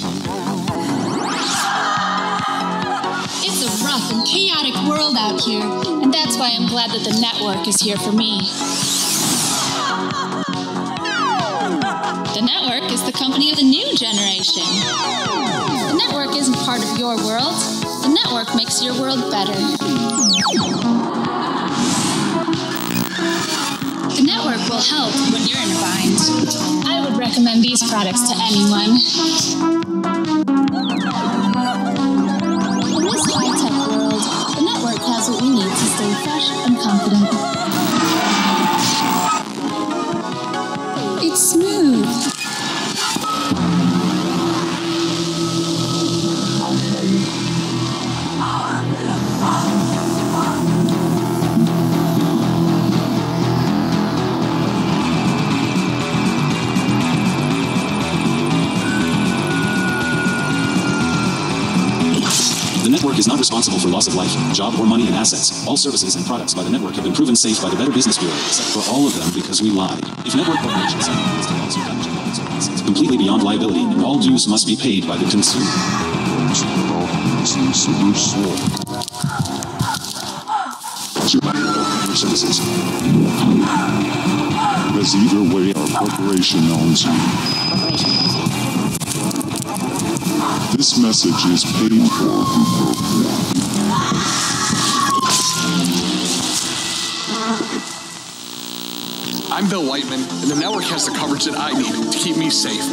It's a rough and chaotic world out here, and that's why I'm glad that the network is here for me. The network is the company of the new generation. The network isn't part of your world. The network makes your world better. The network will help when you're in a bind. Recommend these products to anyone. In this high-tech world, the network has what we need to stay fresh and confident. It's smooth. The network is not responsible for loss of life, job or money and assets. All services and products by the network have been proven safe by the Better Business Bureau, except for all of them because we lied. If network corporations have caused loss or damage to or assets completely beyond liability, and all dues must be paid by the consumer. Services. As either way, our corporation owns you. This message is paid for. I'm Bill Whiteman, and the network has the coverage that I need to keep me safe.